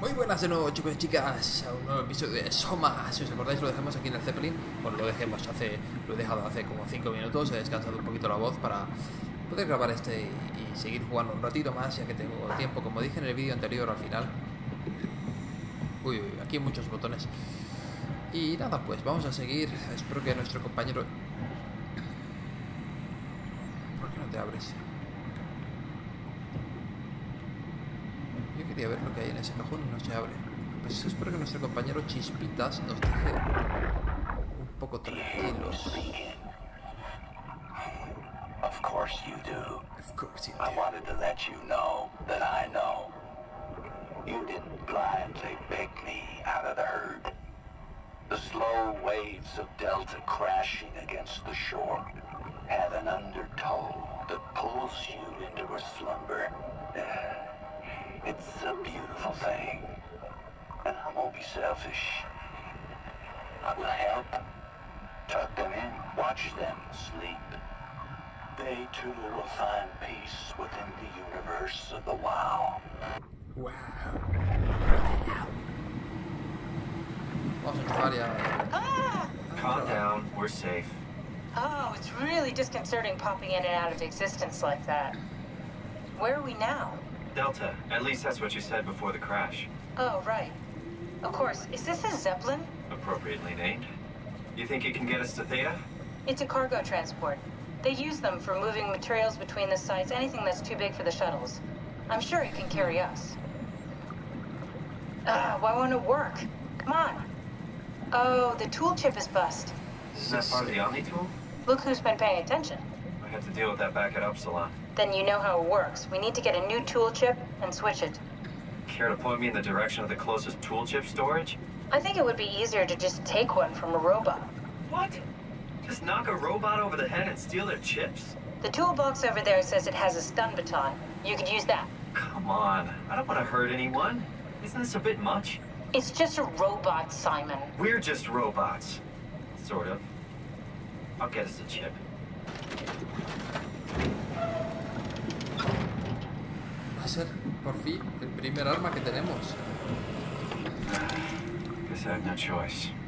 Muy buenas de nuevo chicos y chicas a un nuevo episodio de Soma. Si os acordáis lo dejamos aquí en el Zeppelin. Bueno lo dejemos hace, lo he dejado hace como 5 minutos He descansado un poquito la voz para poder grabar este y, y seguir jugando un ratito más Ya que tengo tiempo. Como dije en el vídeo anterior al final Uy, uy, aquí hay muchos botones. Y nada pues vamos a seguir. Espero que nuestro compañero ¿Por qué no te abres? Ver lo que hay en ese cajón y no se abre. Pues espero que nuestro compañero Chispitas nos deje un poco tranquilos. Of course you do. Of course you do. I wanted to let you know that I know. You didn't blindly pick me out of the herd. The slow waves of Delta crashing against the shore have an undertow that pulls you into a slumber. It's a beautiful thing. And I won't be selfish. I will help. Tuck them in. Watch them sleep. They too will find peace within the universe of the WAU. Wow. Vamos a. Ah! Calm down, we're safe. Oh, it's really disconcerting popping in and out of existence like that. Where are we now? Delta, at least that's what you said before the crash. Oh, right. Of course. Is this a Zeppelin? Appropriately named. You think you can get us to Theta? It's a cargo transport. They use them for moving materials between the sites, anything that's too big for the shuttles. I'm sure it can carry us. Ah, why won't it work? Come on. Oh, the tool chip is bust. Isn't that part of the Omni tool? Look who's been paying attention. I had to deal with that back at Upsilon. Then you know how it works. We need to get a new tool chip and switch it. Care to point me in the direction of the closest tool chip storage? I think it would be easier to just take one from a robot. What? Just knock a robot over the head and steal their chips? The toolbox over there says it has a stun baton. You could use that. Come on, I don't want to hurt anyone. Isn't this a bit much? It's just a robot, Simon. We're just robots. Sort of. I'll get us a chip. Por fin el primer arma que tenemos. No choice.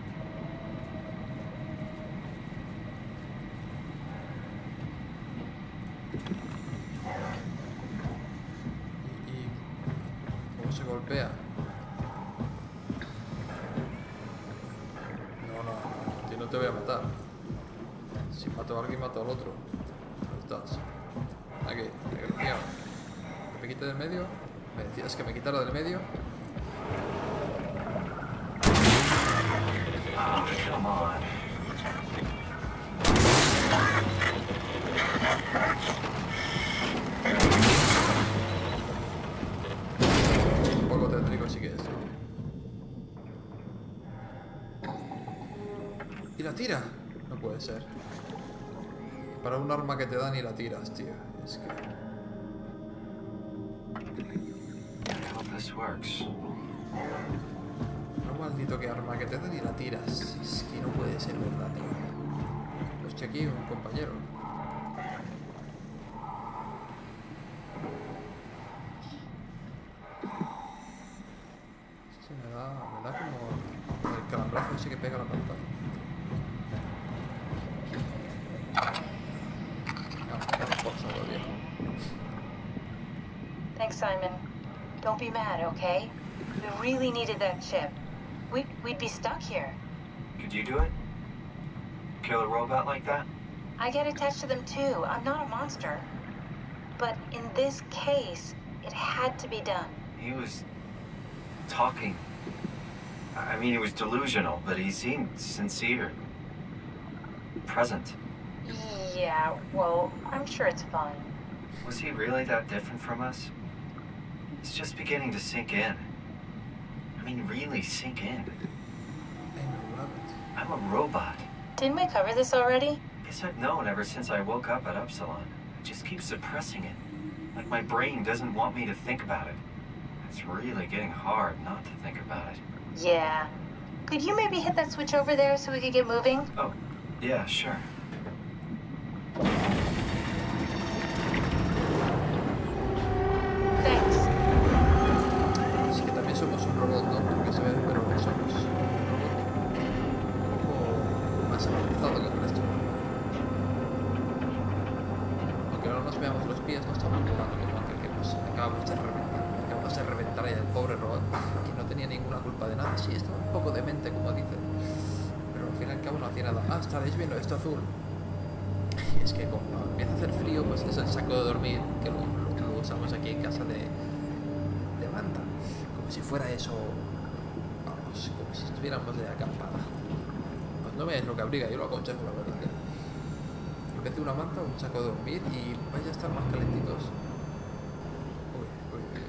Un poco tétrico sí. ¿Y la tira? No puede ser. Para un arma que te dan y la tiras, tío. Es que... Maldito que arma que te dan y la tiras. Es que no puede ser verdad, tío. Hostia, aquí un compañero. Sí, me da, me da como el calambrazo ese que pega la pantalla. Viejo. Thanks, Simon. Don't be mad, okay? We really needed that chip. We'd, be stuck here. Could you do it? Kill a robot like that? I get attached to them too. I'm not a monster. But in this case, it had to be done. He was talking. I mean, he was delusional, but he seemed sincere. Present. Yeah, well, I'm sure it's fine. Was he really that different from us? It's just beginning to sink in. I mean, really sink in. I know, love it. I'm a robot. Didn't we cover this already? Guess I've known ever since I woke up at Upsilon. I just keep suppressing it. Like my brain doesn't want me to think about it. It's really getting hard not to think about it. Yeah. Could you maybe hit that switch over there so we could get moving? Oh, yeah, sure. Aunque no nos veamos los pies, no estamos volando como aquel que nos acabamos de reventar. Acabamos de reventar ahí al pobre robot, que no tenía ninguna culpa de nada. Sí, estaba un poco demente, como dicen. Pero al fin y al cabo no hacía nada. Ah, estaréis viendo esto azul. Y es que como empieza a hacer frío, pues es el saco de dormir que lo, lo, lo usamos aquí en casa de, de manta. Como si fuera eso, vamos, como si estuviéramos de acampada. No veáis lo que abriga, yo lo aconsejo, la verdad. que En vez de una manta, un saco de dormir y vais a estar más calentitos. Uy, uy, uy.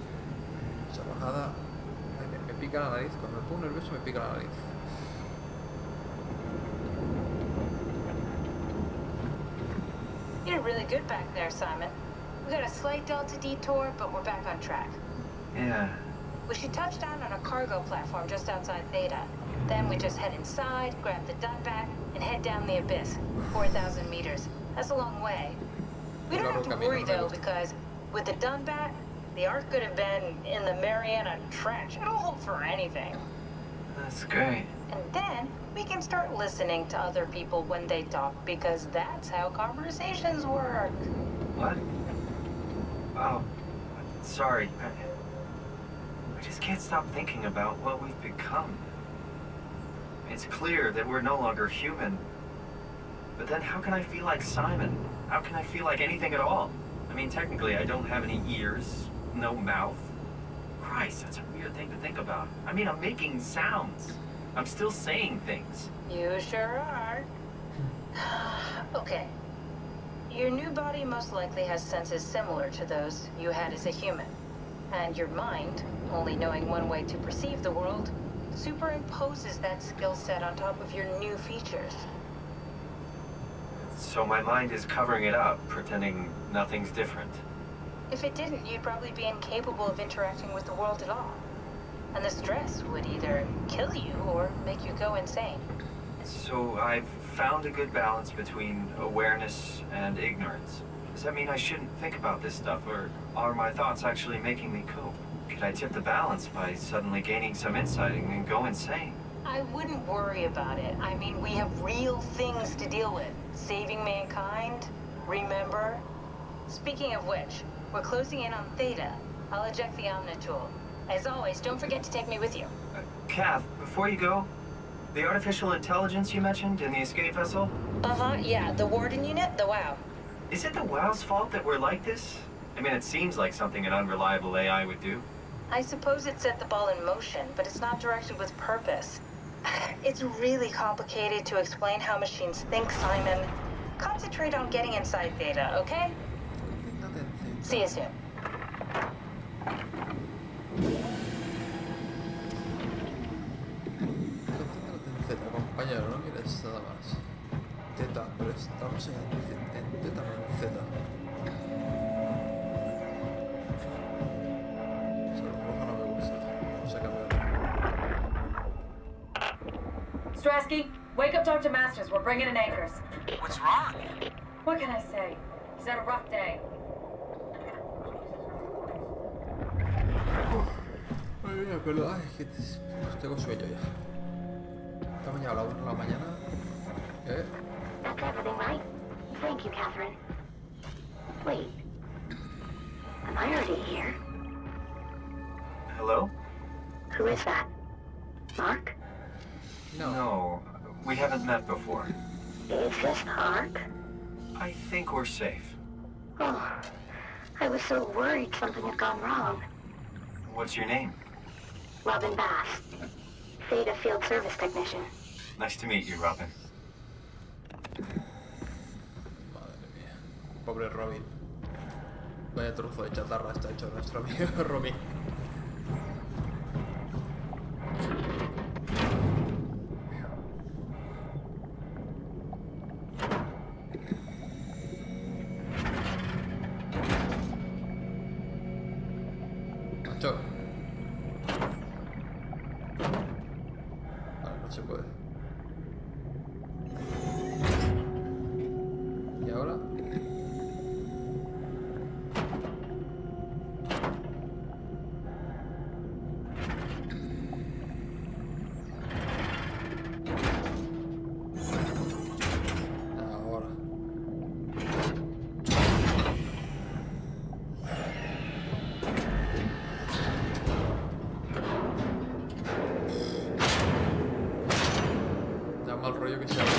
Esa bajada ay, me, me pica la nariz. Cuando me pongo nervioso me pica la nariz. You did really good back there, Simon. We got a slight delta detour, but we're back on track. Yeah. We should touch down on a cargo platform just outside Theta. Then we just head inside, grab the Dunbat, and head down the abyss. 4,000 meters. That's a long way. We don't have to worry, though, because with the Dunbat, the Ark could have been in the Mariana Trench. It'll hold for anything. That's great. And then we can start listening to other people when they talk, because that's how conversations work. What? Oh, sorry. I, I just can't stop thinking about what we've become. It's clear that we're no longer human. But then how can I feel like Simon? How can I feel like anything at all? I mean, technically, I don't have any ears, no mouth. Christ, that's a weird thing to think about. I mean, I'm making sounds. I'm still saying things. You sure are. okay. Your new body most likely has senses similar to those you had as a human. And your mind, only knowing one way to perceive the world, superimposes that skill set on top of your new features. So my mind is covering it up, pretending nothing's different. If it didn't, you'd probably be incapable of interacting with the world at all. And the stress would either kill you or make you go insane. So I've found a good balance between awareness and ignorance. Does that mean I shouldn't think about this stuff, or are my thoughts actually making me cope? Could I tip the balance by suddenly gaining some insight and then go insane? I wouldn't worry about it. I mean, we have real things to deal with. Saving mankind, remember? Speaking of which, we're closing in on Theta. I'll eject the Omnitool. As always, don't forget to take me with you. Uh, Kath, before you go, the artificial intelligence you mentioned in the escape vessel, Uh-huh, yeah, the Warden unit, the WAU. is it the WAU's fault that we're like this? I mean, it seems like something an unreliable AI would do. I suppose it set the ball in motion, but it's not directed with purpose. It's really complicated to explain how machines think, Simon. Concentrate on getting inside Theta, okay? See you soon. No más. Teta, pero estamos en, Teta, no en. Strasky, wake up Dr. Masters. We're bringing in anchors. What's wrong? What can I say? He's had a rough day. Ay, mira, pero ay, que tengo sueño ya. Esta mañana a la 1 de la mañana. ¿Eh? That's everything, right? Thank you, Catherine. Wait. Am I already here? Hello? Who is that? Mark? No. No, we haven't met before. Is this Mark? I think we're safe. Oh, I was so worried something had gone wrong. What's your name? Robin Bass. Theta Field Service Technician. Nice to meet you, Robin. Madre mía. Pobre Robin. Vaya trozo de chatarra está hecho nuestro amigo Robin. Rollo que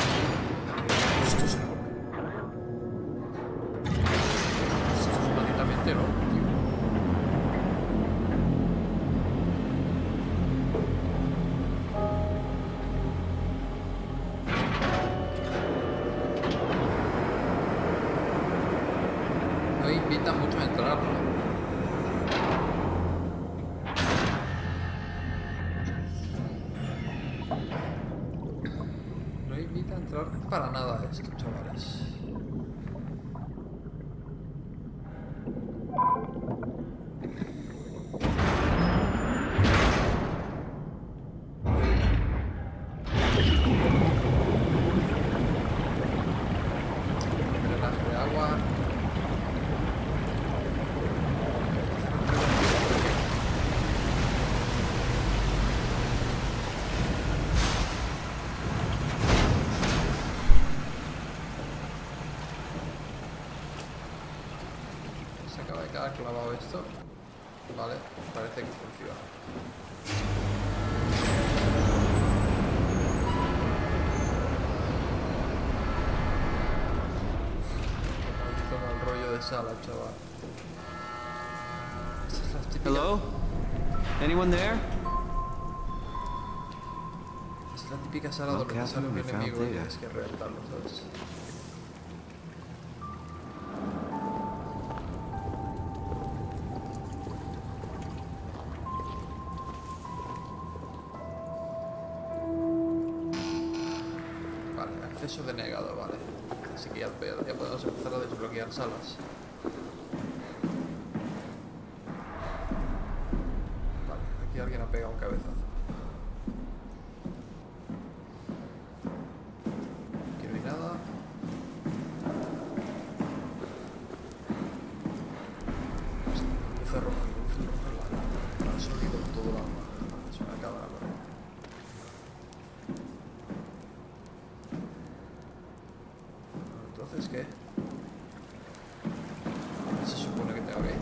Quedar clavado esto. Vale, parece que funciona. Qué maldito mal rollo de sala, chaval. Hello? Anyone there? Es la típica sala donde sale un enemigo y tienes que reventarlo, ¿sabes? Alguien ha pegado un cabezazo. Aquí no hay nada. Luz roja, luz roja, la, la, la sonido todo la es una cámara por ahí. Entonces, ¿qué? ¿Dónde se supone que tengo que ir?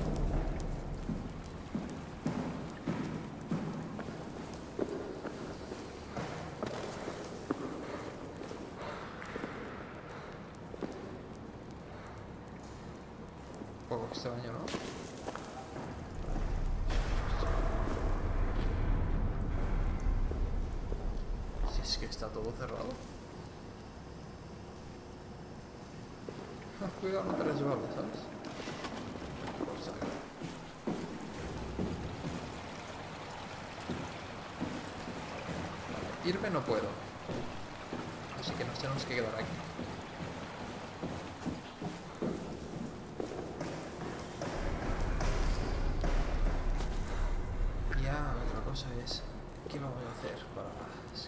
Extraño, ¿no? Si es que está todo cerrado. Ah, Cuidado, no te ¿sabes? Si acaso. Vale, irme no puedo. Así que nos tenemos que quedar aquí. Ya, otra cosa es, ¿qué vamos a hacer para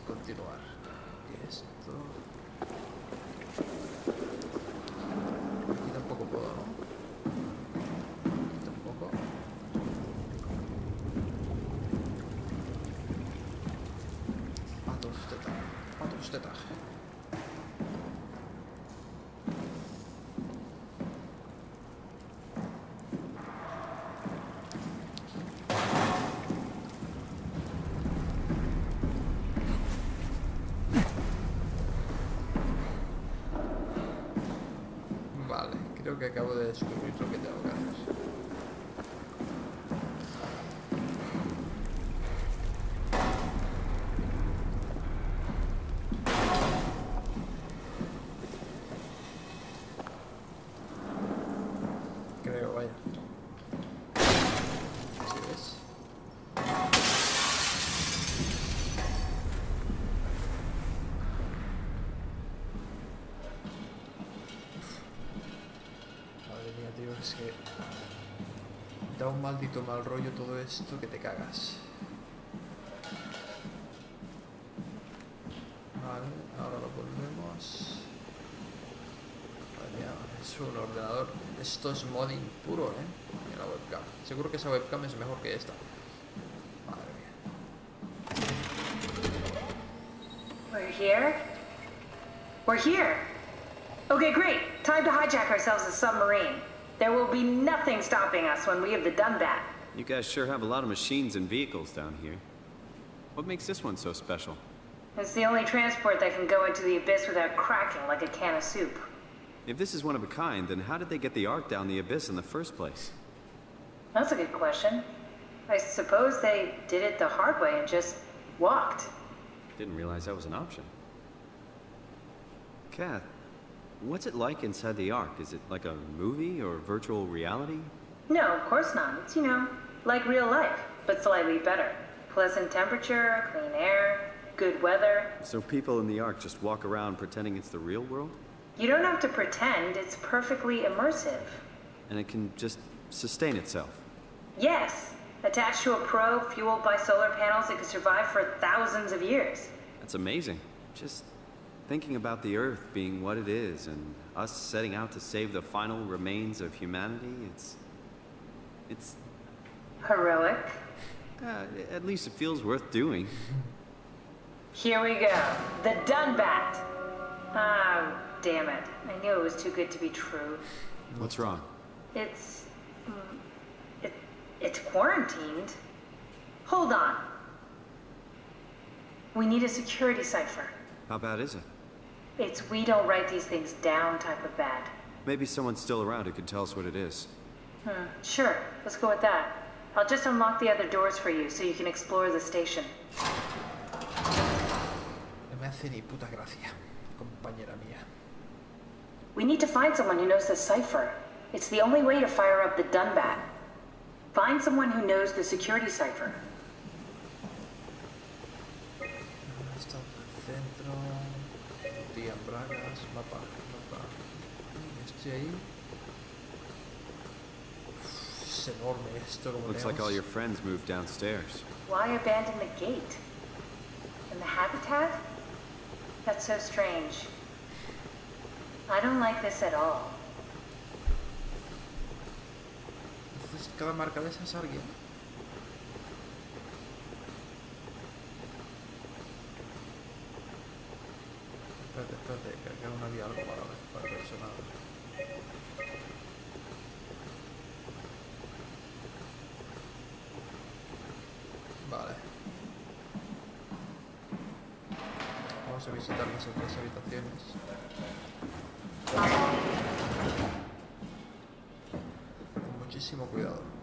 continuar? Que esto... Aquí tampoco puedo, ¿no? Aquí tampoco. Pato usteta. Pato usteta. Vale, creo que acabo de descubrir lo que tengo que. Creo, vaya. Así es. Madre mía, tío, es que da maldito mal rollo todo esto que te cagas. Vale, ahora lo volvemos. Mía, es un ordenador. Esto es modding puro, ¿eh? La webcam. Seguro que esa webcam es mejor que esta. Madre. We're here? We're here. Okay, great. Time to hijack ourselves a submarine. There will be nothing stopping us when we have done that. You guys sure have a lot of machines and vehicles down here. What makes this one so special? It's the only transport that can go into the abyss without cracking like a can of soup. If this is one of a kind, then how did they get the Ark down the abyss in the first place? That's a good question. I suppose they did it the hard way and just walked. Didn't realize that was an option. Kath, what's it like inside the Ark? Is it like a movie or virtual reality? No, of course not. It's, you know, like real life, but slightly better. Pleasant temperature, clean air, good weather. So people in the Ark just walk around pretending it's the real world? You don't have to pretend, it's perfectly immersive. And it can just sustain itself? Yes, attached to a probe fueled by solar panels, it could survive for thousands of years. That's amazing. Just thinking about the Earth being what it is and us setting out to save the final remains of humanity, it's. It's. Heroic. Uh, at least it feels worth doing. Here we go. The Dunbat. Oh, damn it. I knew it was too good to be true. What's wrong? It's. mm, It, it's quarantined. Hold on. We need a security cipher. How bad is it? It's we don't write these things down type of bad. Maybe someone's still around who can tell us what it is. Hmm, sure, let's go with that. I'll just unlock the other doors for you so you can explore the station. No me hace ni puta gracia, compañera mía. We need to find someone who knows the cipher. It's the only way to fire up the Dunbat. Find someone who knows the security cipher. Estoy ahí. Es enorme esto como Looks like all your friends moved downstairs. Why abandon the gate? And the habitat? That's so strange. I don't like this at all. Entonces, cada marca de esas alguien. Espérate, espérate, que que aún había algo para, para personajes. Vale. Vamos a visitar las otras habitaciones. Con muchísimo cuidado.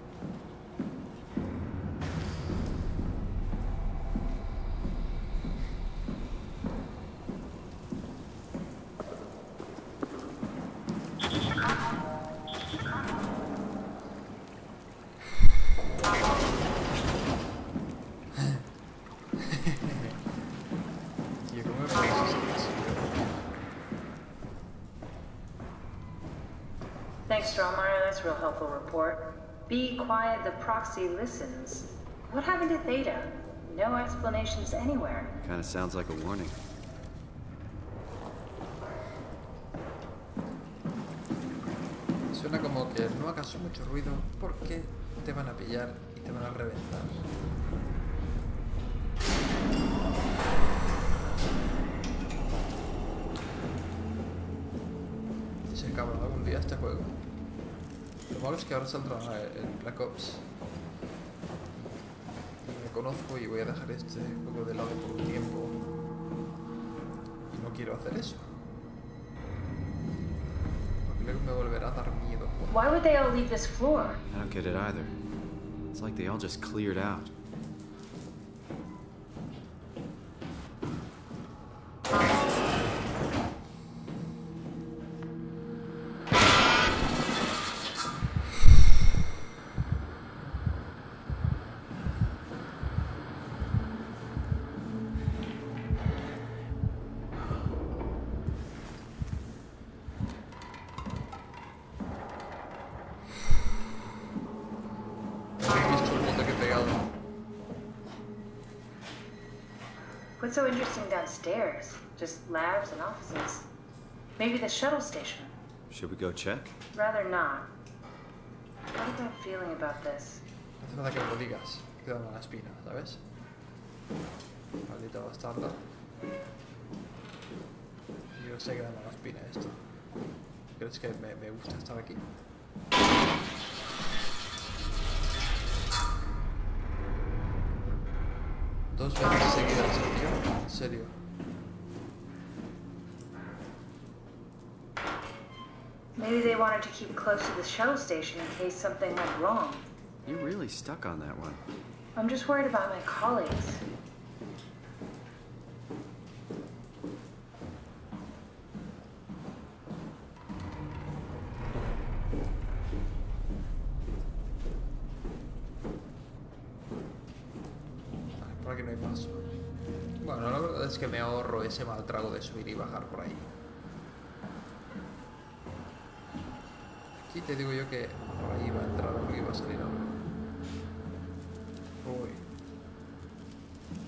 Thanks, Strohmeyer. That's a real helpful report. Be quiet, the proxy listens. What happened to Theta? No explanations anywhere. Kinda sounds like a warning. Suena como que no hagas mucho ruido porque te van a pillar y te van a reventar. Este juego. Lo malo es que ahora saldrá el Black Ops. Y me conozco y voy a dejar este juego de lado por un tiempo. Y no quiero hacer eso. Porque luego me volverá a dar miedo. Why would they all leave this floor? I don't get it either. It's like they all just cleared out. What's so interesting downstairs? Just labs and offices. Maybe the shuttle station. Should we go check? Rather not. What am I feeling about this? No hace nada que me lo digas. Queda mala espina, ¿sabes? Maldita bastarda. Yo sé que da mala espina esto. ¿Crees que me, me gusta estar aquí? Dos veces seguidas, tío. Maybe they wanted to keep close to the shuttle station in case something went wrong. You're really stuck on that one. I'm just worried about my colleagues. Ese mal trago de subir y bajar por ahí. Aquí te digo yo que por ahí va a entrar algo y va a salir algo. Uy.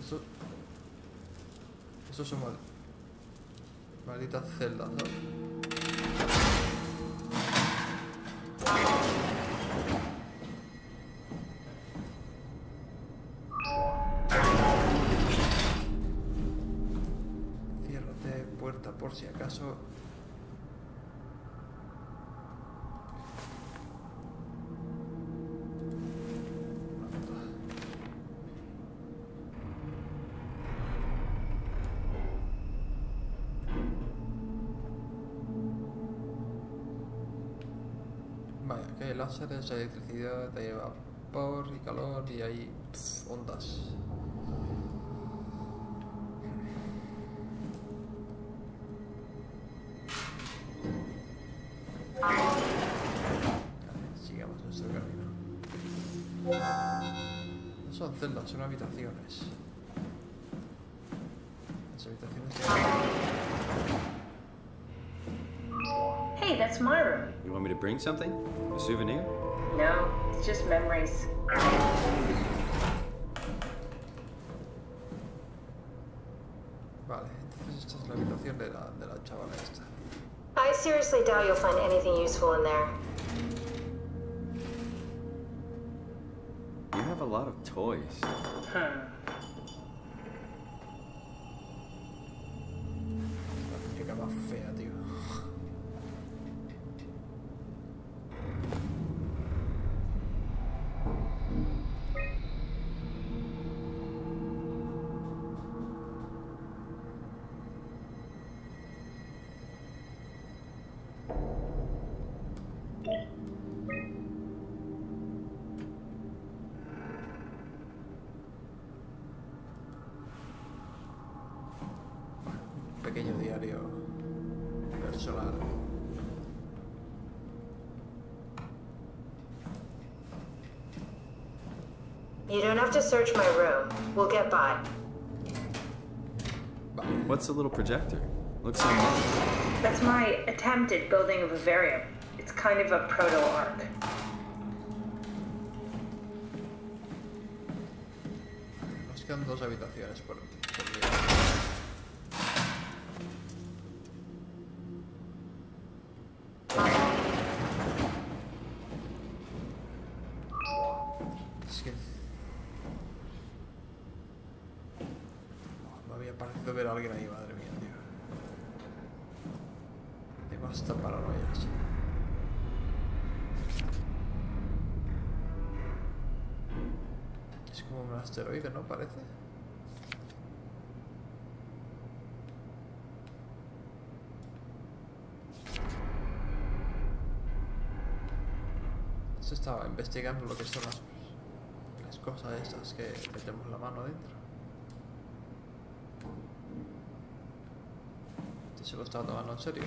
Eso... Eso son mal... Malditas celdas, ¿no? Acaso. Vaya, que láseres, electricidad, hay vapor y calor y hay pf, ondas. To bring something? A souvenir? No, it's just memories. Vale, entonces esta es la habitación de la, de la chavala esta. I seriously doubt you'll find anything useful in there. You have a lot of toys. Hmm. Have to search my room. We'll get by. What's the little projector? Looks um, so nice. That's my attempt at building a vivarium. It's kind of a proto-Ark. Nos quedan dos habitaciones por, por asteroide, ¿no? Parece. Se estaba investigando lo que son las, las cosas estas que metemos la mano dentro. Este se lo estaba tomando en serio.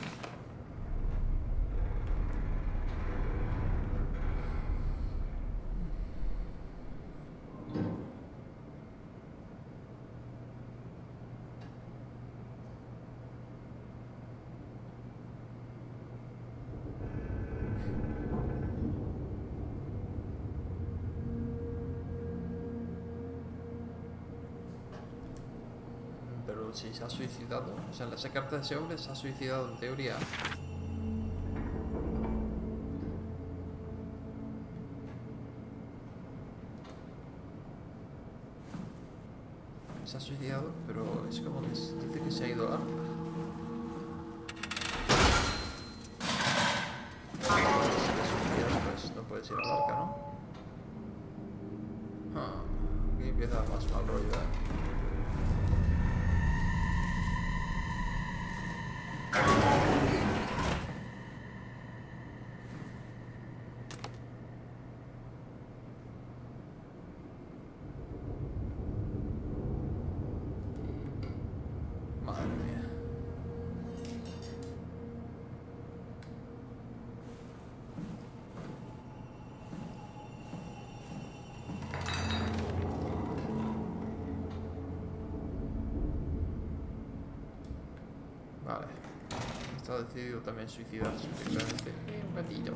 Si se ha suicidado, o sea, en esa carta de ese hombre se ha suicidado en teoría. Está decidido también suicidarse. Eh, un gatillo.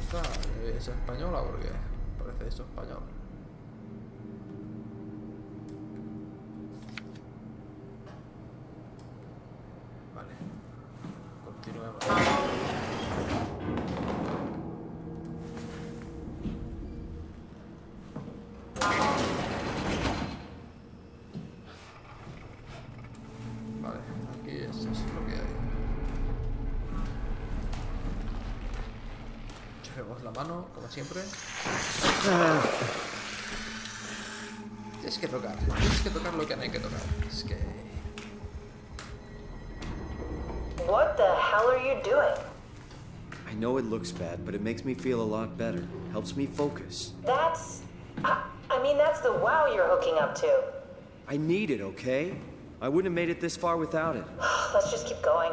Esta es española porque parece eso español. Siempre. Ah. Tienes que tocar, tienes que tocar lo que no hay que tocar. Es que... What the hell are you doing? I know it looks bad, but it makes me feel a lot better. Helps me focus. That's. I, I mean, that's the WAU you're hooking up to. I need it, okay? I wouldn't have made it this far without it. Let's just keep going.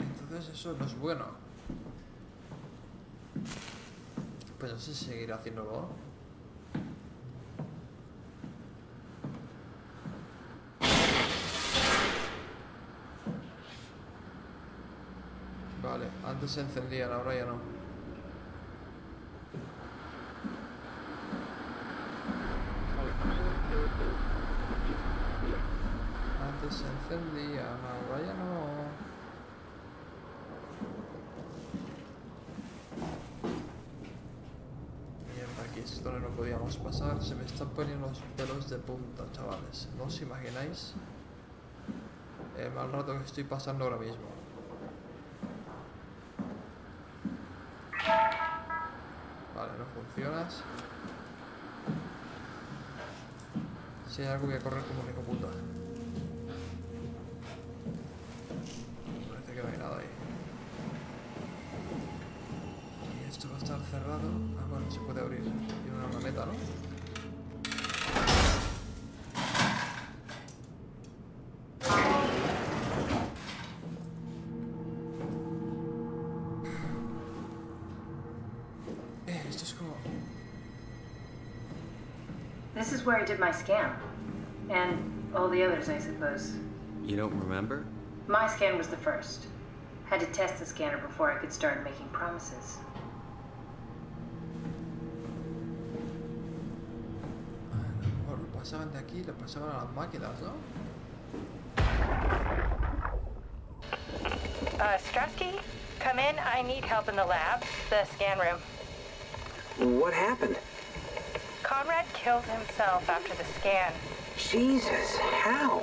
Entonces eso no es bueno. Pues no sé si seguir haciéndolo. Vale, antes se encendían, ahora ya no. Antes se encendían, ya no. Mierda, aquí es donde no podíamos pasar. Se me están poniendo los pelos de punta, chavales. ¿No os imagináis? El mal rato que estoy pasando ahora mismo. Vale, no funcionas. Si hay algo voy a correr como un hijo puta. Parece que no hay nada ahí. Y esto va a estar cerrado. Bueno, se puede abrir. Tiene una maneta, ¿no? Eh, esto es como... This is where I did my scan. And all the others, I suppose. You don't remember? My scan was the first. Had to test the scanner before I could start making promises. Pasaban de aquí, lo pasaban a las máquinas, ¿no? Uh, Strusky, come in. I need help in the lab, the scan room. What happened? Conrad killed himself after the scan. Jesus, how?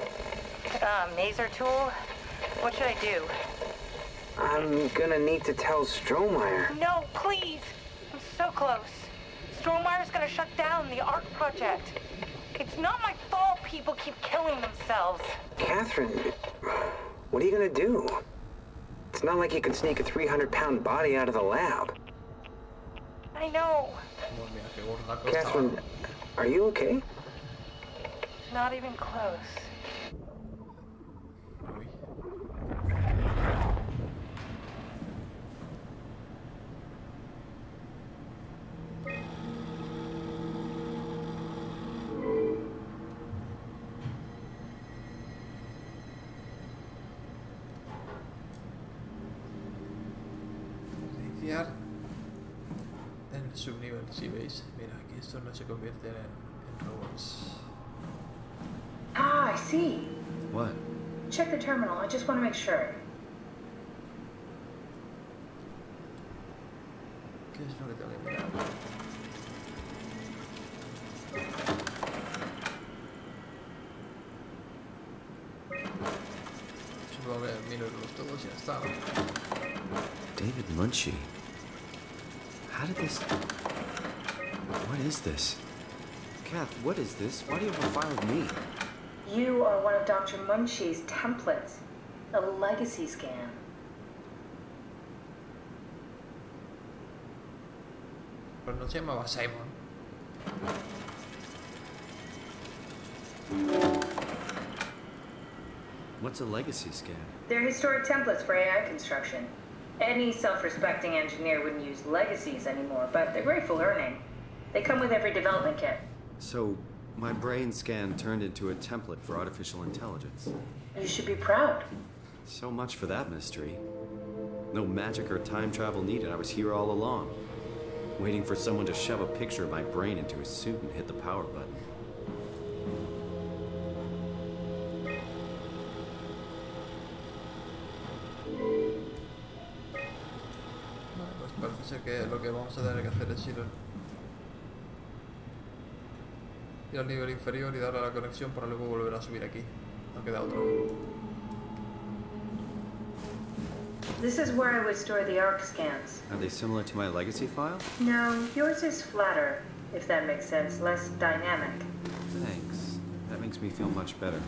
Um, Maser tool. What should I do? I'm gonna need to tell Strohmeyer. No, please. I'm so close. Strohmeyer's gonna shut down the Ark project. It's not my fault people keep killing themselves. Catherine, what are you gonna do? It's not like you can sneak a 300 pound body out of the lab. I know. No, mira, qué gorda que estaba. Catherine, are you okay? Not even close. Subnivel, si veis. Mira, aquí esto no se convierte en, en robots. Ah, I see. What? Check the terminal. I just want to make sure. ¿Qué es lo que tengo que mirar? Supongo que miro los todos y ya está. David Munshi. How did this... What is this? Kath, what is this? Why do you have a file of me? You are one of Dr. Munshi's templates. A legacy scan. Pero no se llamaba Simon. What's a legacy scan? They're historic templates for AI construction. Any self respecting engineer wouldn't use legacies anymore, but they're great for learning. They come with every development kit. So, my brain scan turned into a template for artificial intelligence. You should be proud. So much for that mystery. No magic or time travel needed. I was here all along. Waiting for someone to shove a picture of my brain into a suit and hit the power button. Que lo que vamos a tener que hacer es ir, ir al nivel inferior y darle a la conexión para luego volver a subir aquí. No queda otro. This is where I would store the Ark scans. Are they similar to my legacy file? No, yours is flatter, if that makes sense, less dynamic. Thanks. That makes me feel much better.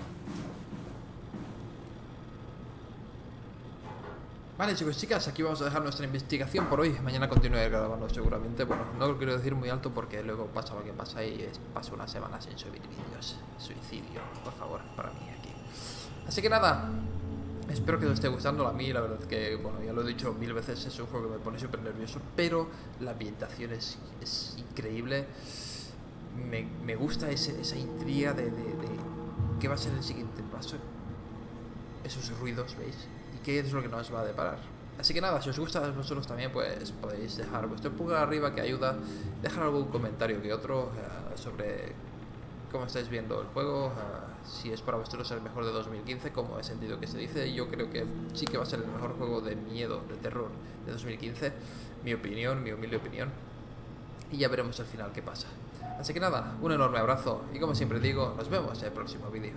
Vale chicos chicas, aquí vamos a dejar nuestra investigación por hoy. Mañana continuaré grabando seguramente. Bueno, no lo quiero decir muy alto porque luego pasa lo que pasa y paso una semana sin subir vídeos. Suicidio, por favor, para mí aquí. Así que nada, espero que os esté gustando. A mí la verdad que, bueno, ya lo he dicho mil veces, es un juego que me pone súper nervioso, pero la ambientación es, es increíble. Me, me gusta ese- esa intriga de, de, de qué va a ser el siguiente paso. Esos ruidos, ¿veis? Qué es lo que nos va a deparar. Así que nada, si os gusta a vosotros también, pues podéis dejar vuestro pulgar arriba que ayuda, dejar algún comentario que otro eh, sobre cómo estáis viendo el juego, eh, si es para vosotros el mejor de 2015, como he sentido que se dice, yo creo que sí que va a ser el mejor juego de miedo, de terror de 2015, mi opinión, mi humilde opinión, y ya veremos al final qué pasa. Así que nada, un enorme abrazo y como siempre digo, nos vemos en el próximo vídeo.